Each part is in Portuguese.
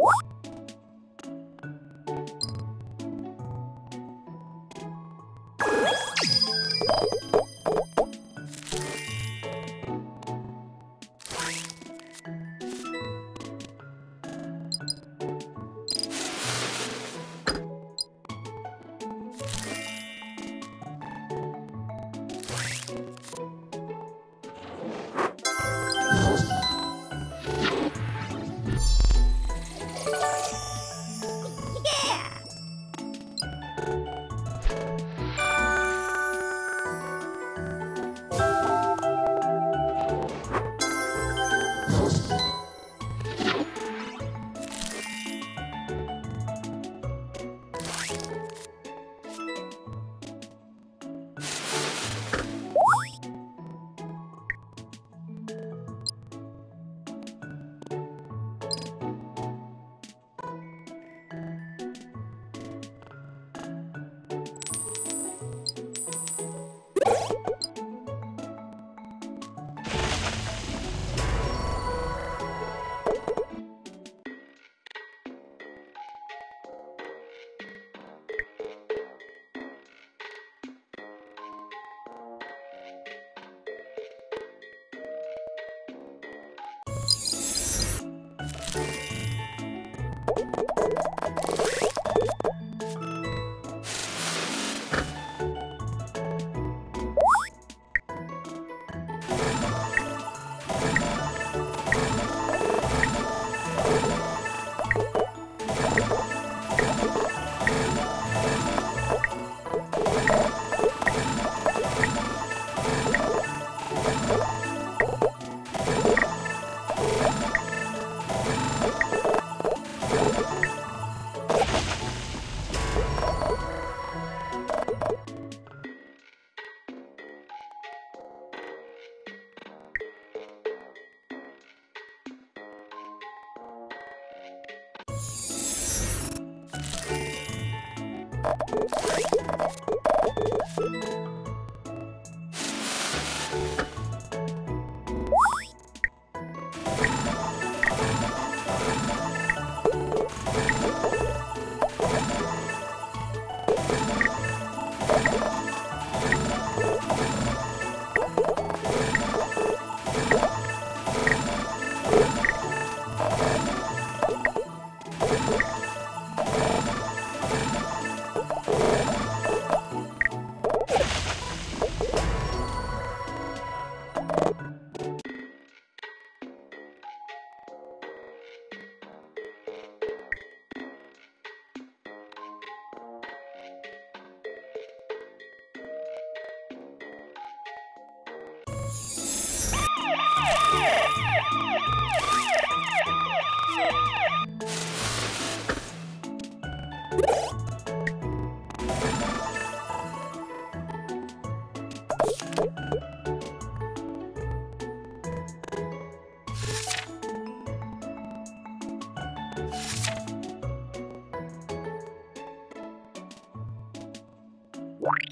you. Bye. What?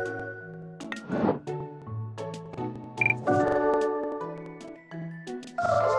Oh.